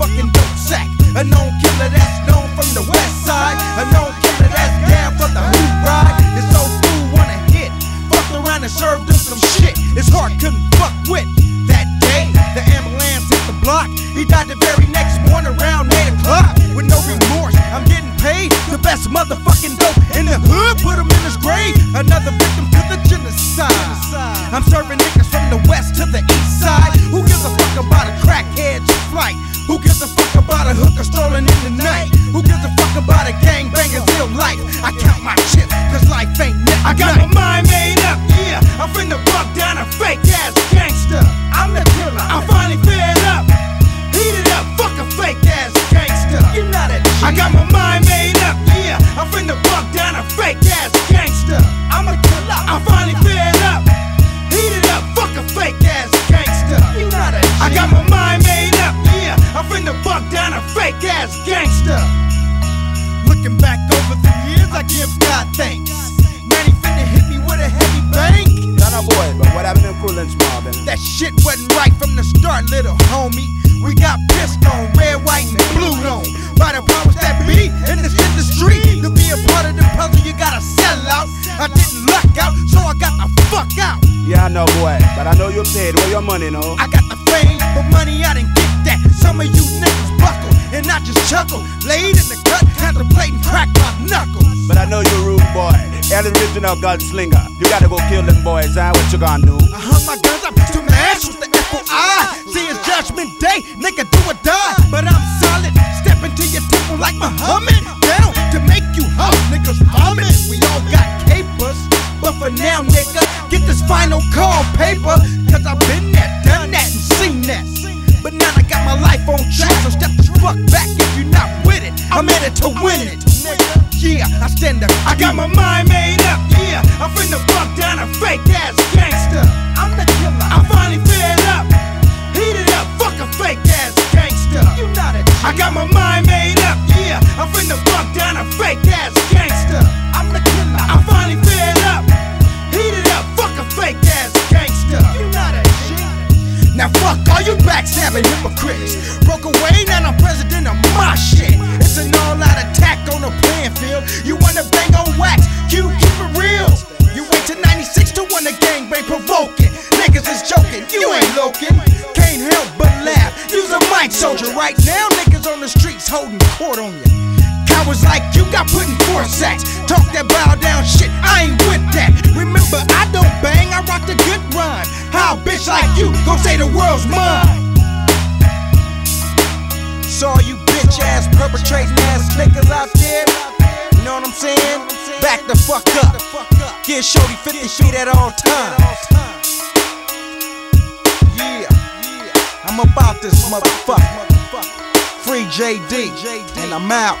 motherfucking dope sack. A known killer that's known from the west side. A known killer that's down for the hoop ride. This old fool wanna hit. Fucked around and served him some shit. His heart couldn't fuck with. That day, the ambulance hit the block. He died the very next morning around 8 o'clock. I'm serving niggas from the west to the east side. Who gives a fuck about a crackhead's flight? Who gives a fuck about a hooker strolling in the night? Who gives a give God thanks. Man, he finna hit me with a heavy bang. Not a boy, but what happened in Coolidge, Marvin? That shit wasn't right from the start, little homie. We got pissed on, red, white, and blue on. By the powers that be in this industry. To be a part of the puzzle, you gotta sell out. I didn't luck out, so I got the fuck out. Yeah, I know, boy, but I know you paid. Where your money, no? I got the fame, but money I didn't get that. Some of you niggas buckle, and I just chuckle. Laid in the cut, contemplating crack my knuckles. But I know you're rude boy. El original gunslinger. You gotta go kill them boys, huh? What you gonna do? I hung my guns up to ass with the FOI. See, it's judgment day, nigga, do or die. But I'm solid, step into your temple like Muhammad. Down to make you hot, niggas vomit. We all got capers, but for now, nigga, get this final call paper. Cause I've been there, done that, and seen that. But now I got my life on track, so step the fuck back if you're not with it. I'm in it to win it, nigga. Yeah, I stand up. I got my mind made up, yeah. I'm finna buck down a fake ass gangster. I'm the killer. I'm fuck all you backstabbing hypocrites. Broke away, now I'm president of my shit. It's an all-out attack on the playing field. You wanna bang on wax? You keep it real. You wait till 96 to wanna gangbang provoking. Niggas is joking, you ain't loking. Can't help but laugh. Use a mic soldier right now. Niggas on the streets holding court on you. Cowards like you got put in four sacks. Talk that bow down shit, I bitch like you gon' say the world's mine? All you bitch ass perpetrating ass niggas out there, you know what I'm saying? Back the fuck up. Get shorty 50 feet at all times. Yeah, I'm about this motherfucker. Free JD, and I'm out.